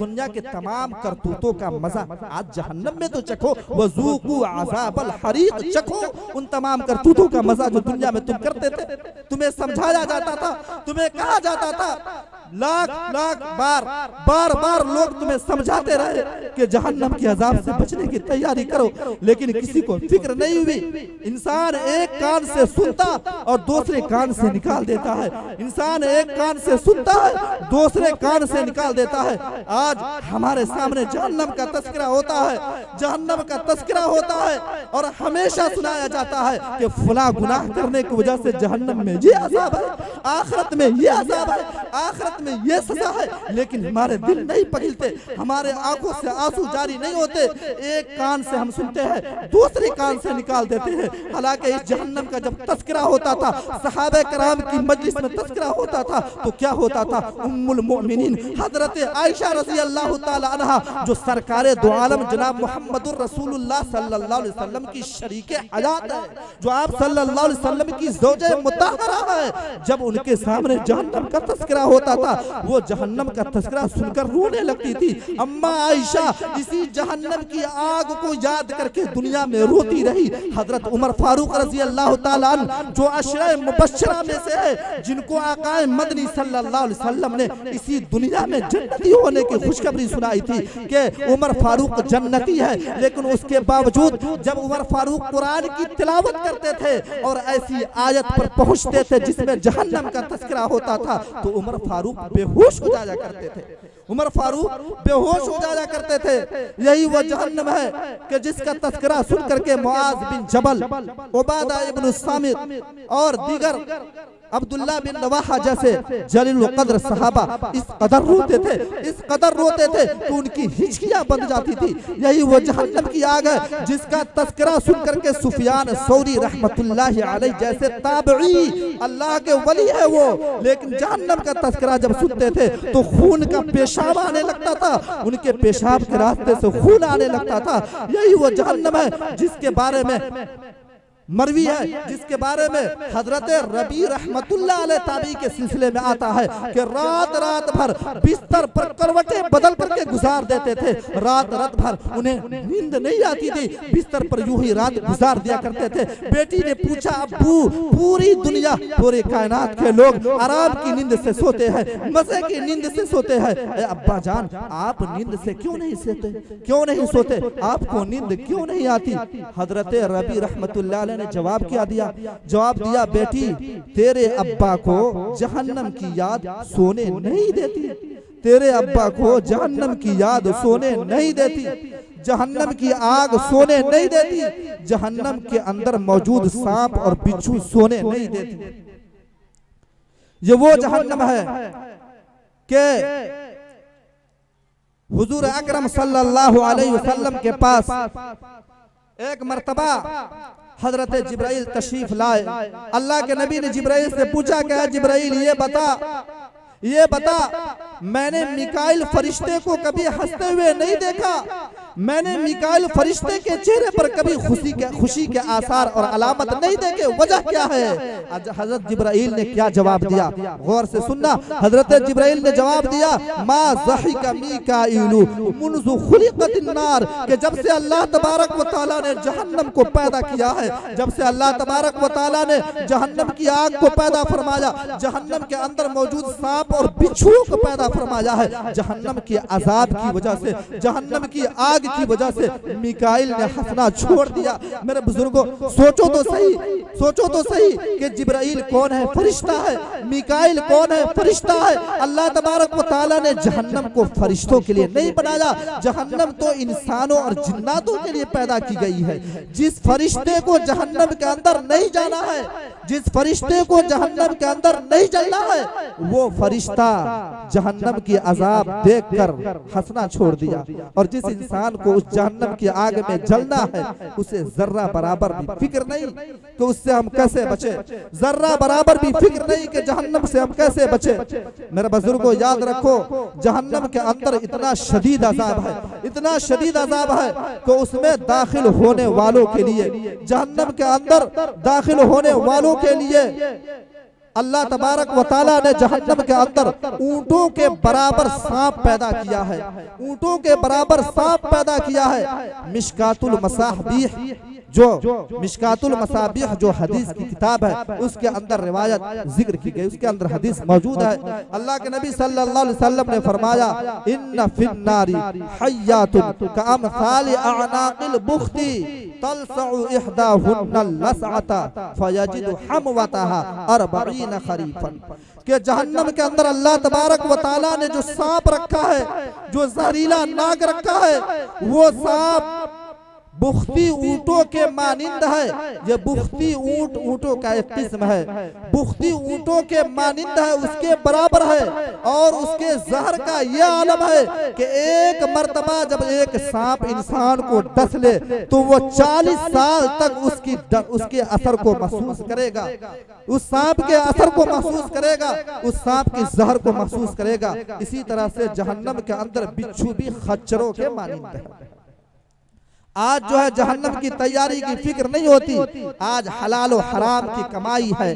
دنیا کے تمام کرتوتوں کا مزہ آج جہنم میں تو چکھو۔ وَذُوقُوا عَذَابَ الْحَرِيقِ، چکھو۔ ان تمام کرتوتوں کا مزہ جو دنیا میں تم کرتے تھے۔ تمہیں سمجھایا جاتا تھا۔ تمہیں کہا جاتا تھا۔ لاکھ لاکھ بار بار بار لوگ تمہیں سمجھاتے رہے کہ جہنم کی عذاب سے بچنے کی تیاری کرو۔ لیکن کسی کو فکر نہیں ہوئی۔ انسان ایک کان سے سنتا اور دوسرے کان سے نکال دیتا ہے۔ انسان ایک کان سے سنتا ہے، دوسرے کان سے نکال دیتا ہے۔ آج ہمارے سامنے جہنم کا تذکرہ ہوتا ہے۔ جہنم کا تذکرہ ہوتا ہے۔ اور ہمیشہ سنایا جاتا ہے کہ فلاں گناہ کرنے کی وجہ سے جہنم میں یہ عذاب ہے، آخرت میں یہ عذاب ہے، آخرت میں یہ سزا ہے۔ لیکن ہمارے دل نہیں پگلتے ہمارے آنکھوں سے آنسو جاری نہیں ہوتے۔ ایک کان سے ہم سنتے ہیں، دوسری کان سے نکال دیتے ہیں۔ حالانکہ اس جہنم کا جب تذکرہ ہوتا تھا، صحابہ کرام کی مجلس میں تذکرہ ہوتا تھا، تو کیا ہوتا تھا؟ ام المؤمنین۔ حضرت عائشہ رضی اللہ تعالی عنہ جو سرکار دو عالم جناب محمد الرسول اللہ صلی اللہ علیہ وسلم کی شریک حیات ہے، جو آپ صلی اللہ علیہ وسلم کی زوجہ متحرہ ہے۔ جب ان کے سامنے جہنم کا تذکرہ ہوتا تھا، وہ جہنم کا تذکرہ سن کر رونے لگتی تھی۔ اما عائشہ، اسی جہنم کی آگ کو یاد کر کے دنیا میں روتی رہی۔ حضرت عمر فاروق رضی اللہ تعالیٰ عنہ، جو عشرہ مبشرہ میں سے ہے جن کو آقائے مدنی صلی اللہ علیہ وسلم نے اسی دنیا میں جنتی ہونے کی خوشخبری سنائی تھی کہ عمر فاروق جنتی ہے، لیکن اس کے باوجود جب عمر فاروق قرآن کی تلاوت کرتے تھے اور ایسی آیت پر پہنچتے تھے جس میں جہنم کا تذکرہ ہوتا تھا، تو عمر فاروق بے ہوش ہو جایا کرتے تھے۔ عمر فاروق بے ہوش ہو جایا کرتے تھے۔ یہی وہ جہنم ہے کہ جس کا تذکرہ سن کر کے معاذ بن جبل، عبادہ ابن السامت اور دیگر عبداللہ بن نواحہ جیسے جلیل القدر صحابہ اس قدر روتے تھے اس قدر روتے تھے تو ان کی ہچکیاں بند جاتی تھی یہی وہ جہنم کی آگ ہے جس کا تذکرہ سن کر کے سفیان سوری رحمت اللہ علیہ جیسے تابعی اللہ کے ولی ہے وہ۔ لیکن جہنم کا تذکرہ جب سنتے تھے تو خون کا پیشاب آنے لگتا تھا ان کے پیشاب کے راستے سے خون آنے لگتا تھا۔ یہی وہ جہنم ہے جس کے بارے میں مروی ہے جس کے بارے میں حضرت ربی رحمت اللہ علیہ تابعی کے سلسلے میں آتا ہے کہ رات رات بھر بستر پر کروٹیں بدل کر کے گزار دیتے تھے۔ رات رات بھر انہیں نیند نہیں آتی تھی بستر پر یوں ہی رات گزار دیا کرتے تھے۔ بیٹی نے پوچھا ابو پوری دنیا پوری کائنات کے لوگ آرام کی نیند سے سوتے ہیں مزے کی نیند سے سوتے ہیں۔ اے ابا جان آپ نیند سے کیوں نہیں سوتے؟ کیوں نہیں سوتے؟ آپ کو نیند کیوں نہیں آتی؟ حضرت ربی رحمت اللہ علیہ نے جواب کیا دیا جواب دیا بیٹی تیرے ابا کو جہنم کی یاد سونے نہیں دیتی۔ تیرے ابا کو جہنم کی یاد سونے نہیں دیتی۔ جہنم کی آگ سونے نہیں دیتی۔ جہنم کے اندر موجود سانپ اور بچھو سونے نہیں دیتی۔ یہ وہ جہنم ہے کہ حضور اکرم صلی اللہ علیہ وسلم کے پاس ایک مرتبہ حضرت جبرائیل تشریف لائے۔ اللہ کے نبی نے جبرائیل سے پوچھا کہ جبرائیل یہ بتا۔ یہ بتا۔ میں نے مکائل فرشتے کو کبھی ہستے ہوئے نہیں دیکھا۔ میں نے میکائل فرشتے کے چہرے پر کبھی خوشی کے خوشی کے آثار اور علامت نہیں دیکھے، وجہ کیا ہے؟ حضرت جبرائیل نے کیا جواب دیا؟ غور سے سننا، حضرت جبرائیل نے جواب دیا، ما زحک میکائیلو منذ خلقت النار کہ جب سے اللہ تبارک و تعالیٰ نے جہنم کو پیدا کیا ہے، جب سے اللہ تبارک و تعالیٰ نے جہنم کی آگ کو پیدا فرمایا، جہنم کے اندر موجود سانپ اور بچھو کو پیدا فرمایا ہے، جہنم کی عذاب کی وجہ سے، جہنم کی آگ کی وجہ سے میکائل نے ہنسنا چھوڑ دیا۔ میرے بزرگوں سوچو تو صحیح سوچو تو صحیح کہ جبرائیل کون ہے؟ فرشتہ ہے۔ میکائل کون ہے؟ فرشتہ ہے۔ اللہ تبارک و تعالیٰ نے جہنم کو فرشتوں کے لیے نہیں بنایا۔ جہنم تو انسانوں اور جناتوں کے لیے پیدا کی گئی ہے۔ جس فرشتے کو جہنم کے اندر نہیں جانا ہے۔ جس فرشتے کو جہنم کے اندر نہیں جلنا ہے وہ فرشتہ جہنم کی عذاب دیکھ کر ہنسنا چھوڑ دیا۔ اور جس انسان کو اس جہنم کی آگ میں جلنا ہے، اسے ذرہ برابر بھی فکر نہیں کہ اس سے ہم کیسے بچے ذرہ برابر بھی فکر نہیں کہ جہنم سے ہم کیسے بچے میرے بزرگوں یاد رکھو، جہنم کے اندر اتنا شدید عذاب ہے، اتنا شدید عذاب ہے کہ اس میں داخل ہونے والوں کے لیے، جہنم کے اندر داخل ہونے والوں کے لیے اللہ تبارک و تعالیٰ نے جہنم کے اندر اونٹوں کے برابر سانپ پیدا کیا ہے۔ اونٹوں کے برابر سانپ پیدا کیا ہے۔ مشکات المساحبیح جو مشکات المصابیح جو حدیث کی کتاب ہے، اس کے اندر روایت ذکر کی گئی، اس کے اندر حدیث موجود ہے۔ اللہ کے نبی صلی اللہ علیہ وسلم نے فرمایا، ان فی النار حیات کامثال اعناق البختی تلسع احداهن اللسعة فیجد حموتها اربعین خریفا. کہ جہنم کے اندر اللہ تبارک و تعالیٰ نے جو سانپ رکھا ہے، جو زہریلا ناگ رکھا ہے، وہ سانپ بختی اونٹوں کے مانند ہے یہ بختی اونٹ اونٹوں کا ایک قسم ہے۔ بختی اونٹوں کے مانند ہے اس کے برابر ہے۔ اور اس کے زہر کا یہ عالم ہے کہ ایک مرتبہ جب ایک سانپ انسان کو ڈس لے تو وہ چالیس سال تک اس کی اس کے اثر کو محسوس کرے گا۔ اس سانپ کے اثر کو محسوس کرے گا۔ اس سانپ کی زہر کو محسوس کرے گا۔ اسی طرح سے جہنم کے اندر بچھو بھی خچروں کے مانند ہے آج جو ہے جہنم کی تیاری کی فکر نہیں ہوتی، آج حلال و حرام کی کمائی ہے۔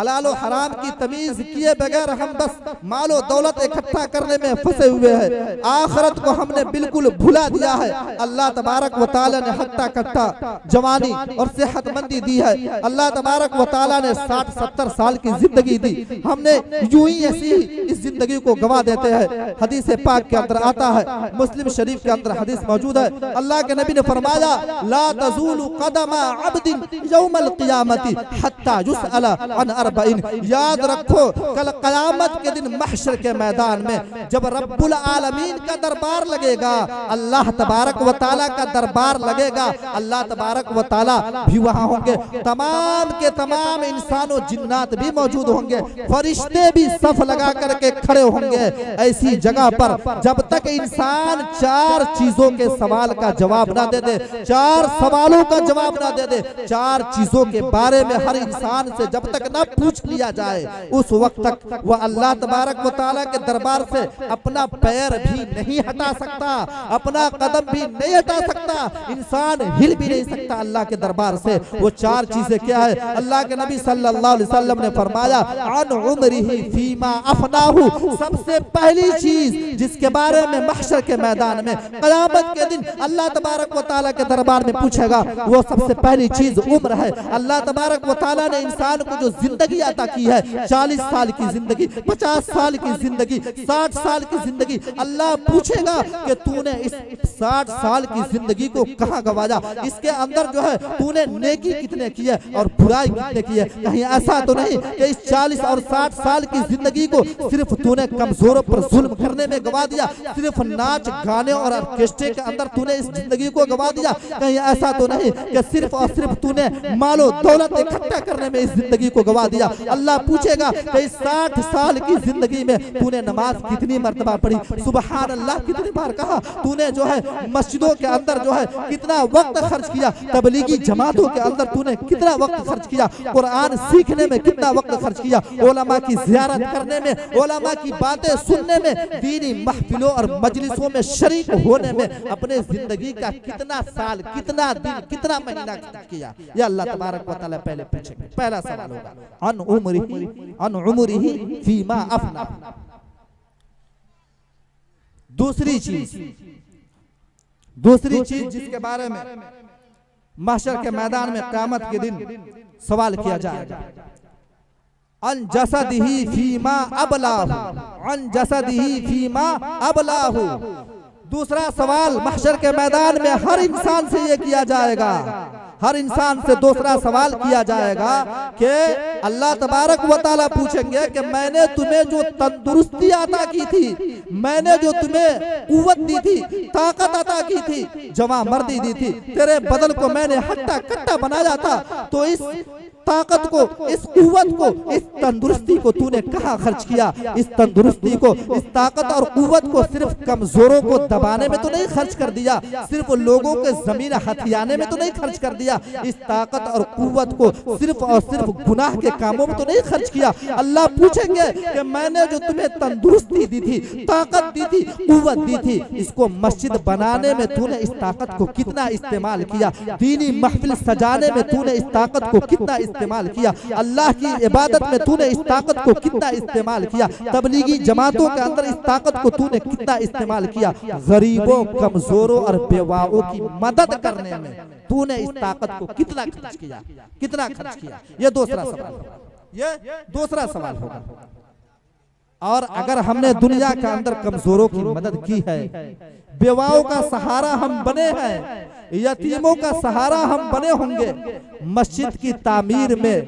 حلال و حرام کی تمیز کیے بغیر ہم بس مال و دولت اکٹھا کرنے میں پھسے ہوئے ہیں۔ آخرت کو ہم نے بالکل بھلا دیا ہے۔ اللہ تبارک و تعالی نے حتہ کٹھا جوانی اور صحت مندی دی ہے۔ اللہ تبارک و تعالی نے ساٹھ ستر سال کی زندگی دی۔ ہم نے یوں ہی ایسی اس زندگی کو گوا دیتے ہیں۔ حدیث پاک کے اندر آتا ہے، مسلم شریف کے اندر حدیث موجود ہے۔ اللہ کے نبی نے فرمایا، لا تزول قدم عبد یوم القیامت حتی یسأل عن اربعین یاد رکھو کل قیامت کے دن محشر کے میدان میں جب رب العالمین کا دربار لگے گا، اللہ تبارک و تعالی کا دربار لگے گا، اللہ تبارک و تعالی بھی وہاں ہوں گے۔ تمام کے تمام انسان و جنات بھی موجود ہوں گے، فرشتے بھی صف لگا کر کے کھڑے ہوں گے۔ ایسی جگہ پر جب تک انسان چار چیزوں کے سوال کا جواب نہ دے دے دے۔ چار سوالوں کا جواب نہ دے دے۔ چار چیزوں کے بارے میں ہر انسان سے جب تک نہ پوچھ لیا جائے، اس وقت تک وہ اللہ تبارک و تعالیٰ کے دربار سے اپنا پیر بھی نہیں ہٹا سکتا، اپنا قدم بھی نہیں ہٹا سکتا۔ انسان ہل بھی نہیں سکتا اللہ کے دربار سے۔ وہ چار چیزیں کیا ہے؟ اللہ کے نبی صلی اللہ علیہ وسلم نے فرمایا، عن عمرہی فیما افناہو۔ سب سے پہلی چیز جس کے بارے میں محشر کے میدان میں قیامت کے دن اللہ تبارک و تعالیٰ کے دربار میں پوچھے گا، وہ سب سے پہلی چیز عمر ہے۔ اللہ تبارک و تعالیٰ نے انسان کو جو زندگی عطا کی ہے، چالیس سال کی زندگی، پچاس سال کی زندگی، ساٹھ سال کی زندگی، اللہ پوچھے گا کہ تو نے اس ساٹھ سال کی زندگی کو کہاں گواجا اس کے اندر جو ہے تو نے نیکی کتنے کی ہے اور برائی کتنے کی ہے؟ کہیں ایسا تو نہیں کہ اس چالیس اور ساٹھ سال کی زندگی کو صرف تو نے کمزوروں پر ظلم کرنے میں گوا دیا، صرف ناچ گانے اور ارکیسٹے کے اندر تو نے اس زندگی کو گوا گوا دیا کہیں ایسا تو نہیں کہ صرف اور صرف تو نے مال و دولت اکھٹا کرنے میں اس زندگی کو گوا دیا۔ اللہ پوچھے گا کہ اس ساٹھ سال کی زندگی میں تو نے نماز کتنی مرتبہ پڑھی؟ سبحان اللہ کتنی بار کہا تو نے جو ہے مسجدوں کے اندر جو ہے کتنا وقت خرچ کیا تبلیغی جماعتوں کے اندر تو نے کتنا وقت خرچ کیا قرآن سیکھنے میں کتنا وقت خرچ کیا علماء کی زیارت کرنے میں علماء کی باتیں سننے میں دینی محفلوں اور مجلسوں میں شریک ہونے میں اپنے زندگی کا کتنا سال کتنا دن کتنا مہینہ کیا؟ یہ اللہ تبارک و تعالی پہلے پوچھیں۔ گے پہلا سوال ہوگا۔ ان عمرہی ان عمرہی فیما افنا۔ دوسری چیز۔ دوسری چیز جس کے بارے میں محشر کے میدان میں قیامت کے دن سوال کیا جائے۔ گا ان جسدہی فیما ابلاہو ان جسدہی فیما ابلاہو دوسرا سوال محشر کے میدان میں ہر انسان سے یہ کیا جائے گا؟ ہر انسان سے دوسرا سوال کیا جائے گا کہ اللہ تبارک و تعالی پوچھیں گے کہ میں نے تمہیں جو تندرستی عطا کی تھی، میں نے جو تمہیں قوت دی تھی، طاقت عطا کی تھی جوان مردی دی تھی، تیرے بدل کو میں نے ہٹا کٹا بنایا تھا، تو اس طاقت کو، اس قوت کو، اس تندرستی کو تو نے کہاں خرچ کیا؟ اس تندرستی کو، اس طاقت اور قوت کو صرف کمزوروں کو دبانے میں تو نہیں خرچ کر دیا، صرف لوگوں کے زمین ہتھیانے میں تو نہیں خرچ کر دیا، اس طاقت اور قوت کو صرف اور صرف گناہ کے کاموں میں تو نہیں خرچ کیا۔ اللہ پوچھیں گے کہ میں نے جو تمہیں تندرستی دی تھی، طاقت دی تھی، قوت دی تھی، اس کو مسجد بنانے میں تو نے اس طاقت کو کتنا استعمال کیا؟ دینی محفل سجانے میں تو نے اس طاقت کو کتنا استعمال استعمال کیا۔ اللہ کی عبادت میں تو نے اس طاقت کو کتنا استعمال کیا؟ تبلیغی جماعتوں کے اندر اس طاقت کو تو نے کتنا استعمال کیا؟ غریبوں کمزوروں اور بیواؤں کی مدد کرنے میں تو نے اس طاقت کو کتنا خرچ کیا؟ کتنا خرچ کیا؟ یہ دوسرا سوال ہوگا۔ یہ دوسرا سوال ہوگا۔ اور اگر ہم نے دنیا کے اندر کمزوروں کی مدد کی ہے بیواؤں کا سہارا ہم بنے ہیں یتیموں کا سہارا ہم بنے ہوں گے۔ مسجد کی تعمیر میں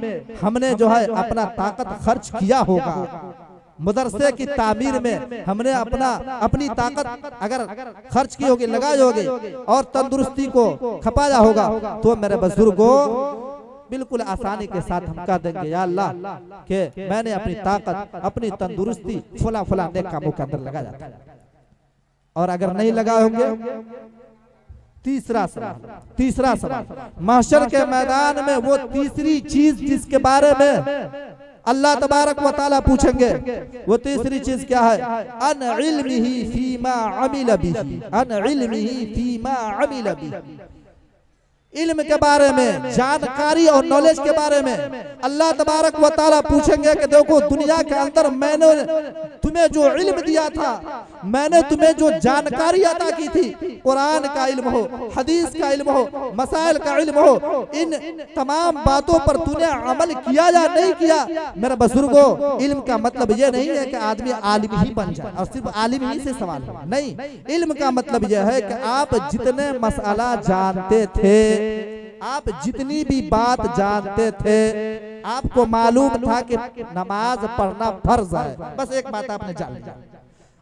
ہم نے جو ہے اپنا طاقت خرچ کیا ہوگا۔ مدرسے کی تعمیر میں ہم نے اپنا اپنی طاقت اگر خرچ کی ہوگی لگائی ہوگی اور تندرستی کو کھپایا ہوگا۔ تو میرے بزرگوں بالکل آسانی کے ساتھ ہم کہہ دیں گے یا اللہ کہ میں نے اپنی طاقت اپنی تندرستی فلا فلا نیک کاموں کے اندر لگا جاتا اور اگر نہیں لگا ہوں گے تیسرا سوال تیسرا سوال محشر کے میدان میں وہ تیسری چیز جس کے بارے میں اللہ تبارک و تعالیٰ پوچھیں گے وہ تیسری چیز کیا ہے؟ ان علمہی فیما عمل بھی ان علمہی فیما عمل بھی علم کے بارے میں، جانکاری اور نولیج کے بارے میں۔ اللہ تبارک و تعالیٰ پوچھیں گے کہ دیکھو دنیا کے اندر میں نے تمہیں جو علم دیا تھا میں نے تمہیں جو جانکاری عطا کی تھی، قرآن کا علم ہو، حدیث کا علم ہو، مسائل کا علم ہو، ان تمام باتوں پر تو نے عمل کیا یا نہیں کیا؟ میرے بزرگوں علم کا مطلب یہ نہیں ہے کہ آدمی عالم ہی بن جائے، اور صرف عالم ہی سے سوال ہو نہیں، علم کا مطلب یہ ہے کہ آپ جتنے مسئلہ جانتے تھے، آپ جتنی بھی بات جانتے تھے، آپ کو معلوم تھا کہ نماز پڑھنا فرض ہے۔ بس ایک بات آپ نے جان لیا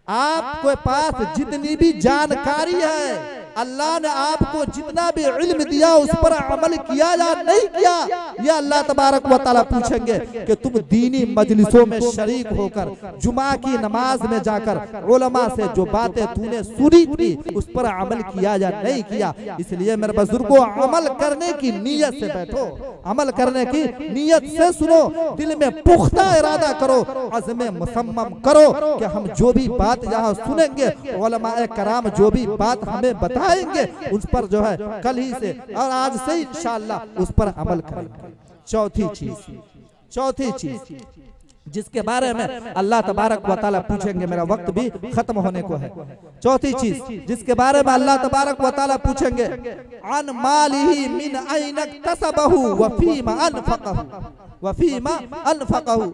آپ کو پاس جتنی بھی جانکاری ہے اللہ نے آپ کو جتنا بھی علم دیا اس پر عمل کیا یا نہیں کیا یہ اللہ تبارک و تعالیٰ پوچھیں گے کہ تم دینی مجلسوں میں شریک ہو کر جمعہ کی نماز میں جا کر علماء سے جو باتیں تو نے سنی تھی اس پر عمل کیا یا نہیں کیا؟ اس لیے میرے بزرگوں عمل کرنے کی نیت سے بیٹھو عمل کرنے کی نیت سے سنو دل میں پختہ ارادہ کرو عزم مسمم کرو کہ ہم جو بھی بات یہاں سنیں گے علماء کرام جو بھی بات ہمیں بتا آئیں گے اس پر جو ہے کل ہی سے، اور آج سے انشاءاللہ اس پر عمل کریں گے۔ چوتھی چیز چوتھی چیز۔ جس کے بارے میں اللہ تبارک و تعالیٰ پوچھیں گے، میرا وقت بھی ختم ہونے کو ہے۔ چوتھی چیز، جس کے بارے میں اللہ تبارک و تعالیٰ پوچھیں گے، عن مالی من اینک تصبہو وفیم انفقہو وفیما انفقہو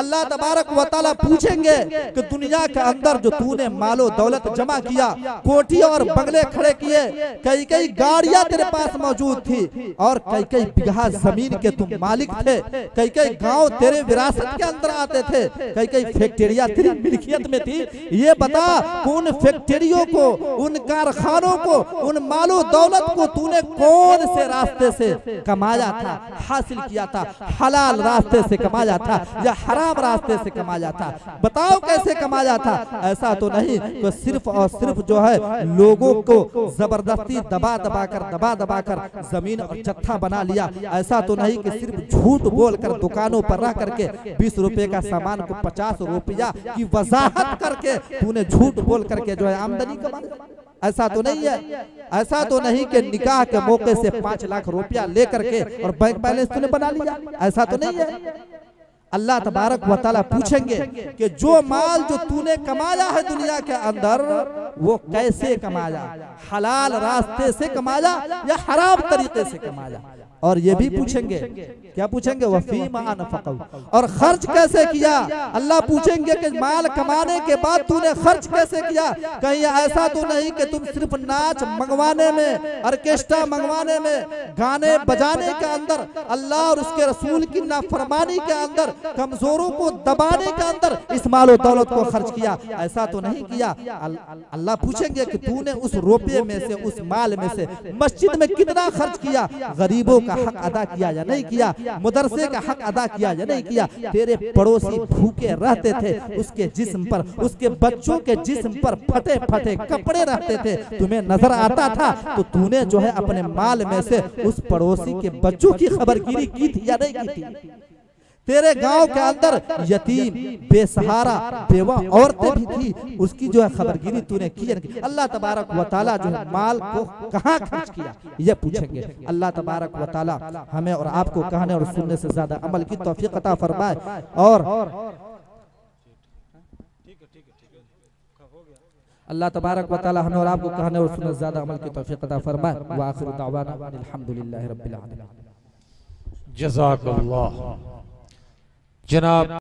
اللہ تبارک و تعالیٰ پوچھیں گے کہ دنیا کے اندر جو تو نے مال و دولت جمع کیا کوٹی اور بنگلے کھڑے کیے، کئی کئی گاڑیاں تیرے پاس موجود تھی، اور کئی کئی بگہ زمین کے تم مالک تھے، کئی کئی گاؤں تیرے وراثت کے اندر بناتے تھے۔ کئی کئی فیکٹریاں تیری ملکیت میں تھی یہ بتا ان فیکٹریوں کو ان کارخانوں کو ان مال و دولت کو تو نے کون سے راستے سے کمایا تھا؟ حاصل کیا تھا؟ حلال راستے سے کمایا تھا یا حرام راستے سے کمایا تھا؟ بتاؤ کیسے کمایا تھا؟ ایسا تو نہیں کہ صرف اور صرف جو ہے لوگوں کو زبردستی دبا دبا کر دبا دبا کر زمین اور جتھا بنا لیا۔ ایسا تو نہیں کہ صرف جھوٹ بول کر دکانوں پر رہ کر کے بیس روپے کا سامان کو پچاس روپیہ کی وضاحت کر کے تو نے جھوٹ بول کر کے جو ہے آمدنی کما ایسا تو نہیں ہے۔ ایسا تو نہیں کہ نکاح کے موقع سے پانچ لاکھ روپیہ لے کر کے اور بینک بیلنس تو نے بنا لیا۔ ایسا تو نہیں ہے۔ اللہ تبارک و تعالیٰ پوچھیں گے کہ جو مال جو تو نے کمایا ہے دنیا کے اندر وہ کیسے کمایا؟ حلال راستے سے کمایا یا حرام طریقے سے کمایا۔ اور یہ بھی پوچھیں گے کیا پوچھیں گے؟ وَفِيمَ أَنفَقَوْا اور خرچ کیسے کیا؟ اللہ پوچھیں گے کہ مال کمانے کے بعد تو نے خرچ کیسے کیا؟ کہیں ایسا تو نہیں کہ تم صرف ناچ منگوانے میں ارکیسٹا منگوانے میں گانے بجانے کے اندر اللہ اور اس کے رسول کی نافرمانی کے اندر کمزوروں کو دبانے کے اندر اس مال و دولت کو خرچ کیا ایسا تو نہیں کیا۔ اللہ پوچھیں گے کہ تو نے اس روپے میں سے اس مال میں سے مسجد میں کتنا خرچ کیا غریبوں کا حق ادا کیا یا نہیں کیا؟ مدرسے کا حق ادا کیا یا نہیں کیا؟ تیرے پڑوسی بھوکے رہتے تھے اس کے جسم پر اس کے بچوں کے جسم پر پھٹے پھٹے کپڑے رہتے تھے۔ تمہیں نظر آتا تھا تو تو نے جو ہے اپنے مال میں سے اس پڑوسی کے بچوں کی خبرگیری کی تھی یا نہیں کی تھی؟ تیرے گاؤں کے اندر یتیم بے سہارا بیوہ عورتیں بھی تھی اس کی جو ہے خبرگیری تو نے کی اللہ تبارک و تعالی جو ہے مال کو کہاں خرچ کیا؟ یہ پوچھیں گے۔ اللہ تبارک و تعالی ہمیں اور آپ کو کہنے اور سننے سے زیادہ عمل کی توفیق عطا فرمائے۔ اور اللہ تبارک و تعالی ہمیں اور آپ کو کہنے اور سننے سے زیادہ عمل کی توفیق عطا فرمائے۔ وآخر دعوانا الحمدللہ رب العالمين جزاک اللہ۔ جناب